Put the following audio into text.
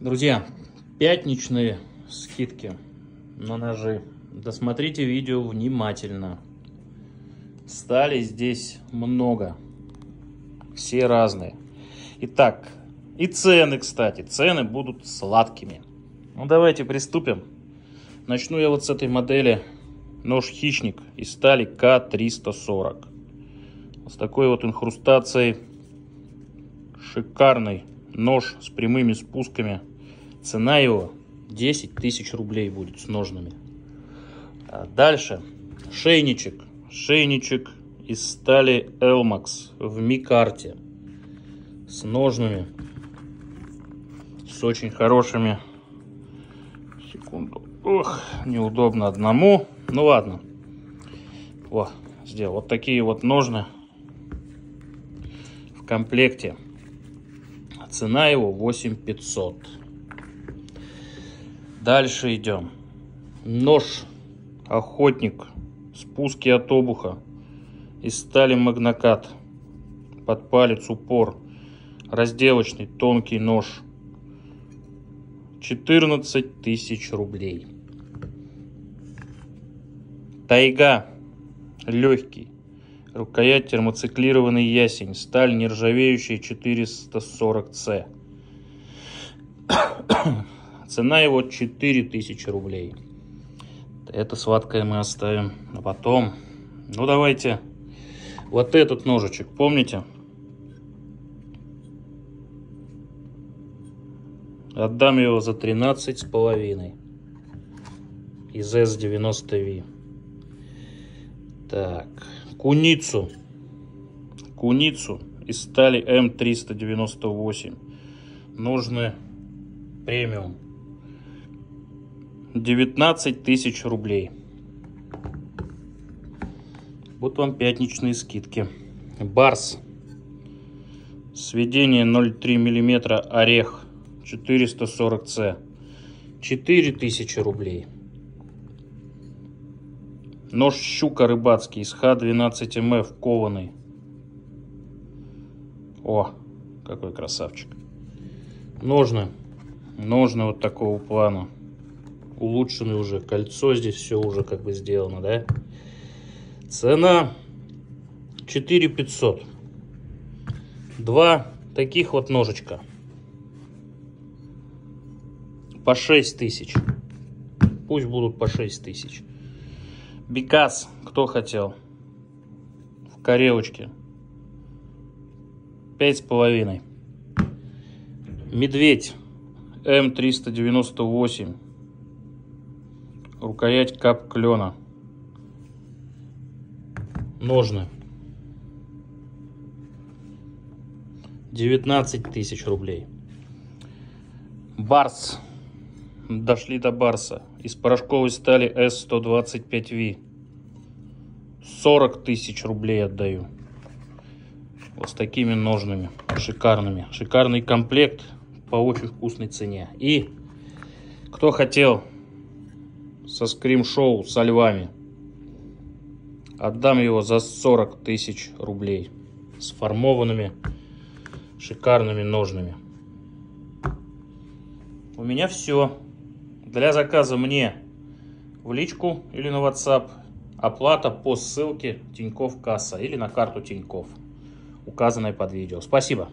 Друзья, пятничные скидки на ножи. Досмотрите видео внимательно. Стали здесь много. Все разные. Итак, и цены, кстати. Цены будут сладкими. Ну, давайте приступим. Начну я вот с этой модели. Нож Хищник из стали К340. С такой вот инхрустацией. Шикарный нож с прямыми спусками. Цена его 10 тысяч рублей будет с ножными. А дальше шейничек. Шейничек из стали Elmax в микарте. С ножными. С очень хорошими. Секунду. Ох, неудобно одному. Ну ладно. Во, сделал. Вот такие вот ножны в комплекте. Цена его 8500. Дальше идем. Нож охотник. Спуски от обуха. Из стали магнокат. Под палец упор. Разделочный тонкий нож. 14 тысяч рублей. Тайга. Легкий. Рукоять термоциклированный ясень. Сталь нержавеющая 440C. Цена его 4000 рублей. Это сладкое мы оставим на потом. Ну давайте. Вот этот ножичек, помните? Отдам его за 13 с половиной. Из S90V. Так. Куницу. Куницу из стали М398. Нужны премиум. 19 тысяч рублей. Вот вам пятничные скидки. Барс. Сведение 0,3 мм орех 440С. 4000 рублей. Нож щука рыбацкий из Х12МФ кованый. О, какой красавчик. Ножны. Ножны вот такого плана. Улучшенный уже. Кольцо здесь все уже как бы сделано, да? Цена 4500. Два таких вот ножичка. По 6 тысяч. Пусть будут по 6 тысяч. Бекас, кто хотел? В коревочке. Пять с половиной. Медведь. М398. Рукоять кап клена. Ножны. 19 тысяч рублей. Барс. Дошли до Барса. Из порошковой стали S125V. 40 тысяч рублей отдаю. Вот с такими ножными. Шикарными. Шикарный комплект по очень вкусной цене. И кто хотел со скрим-шоу со львами, отдам его за 40 тысяч рублей. С формованными шикарными ножными. У меня все. Для заказа мне в личку или на WhatsApp оплата по ссылке Тиньков Касса или на карту Тиньков, указанной под видео. Спасибо.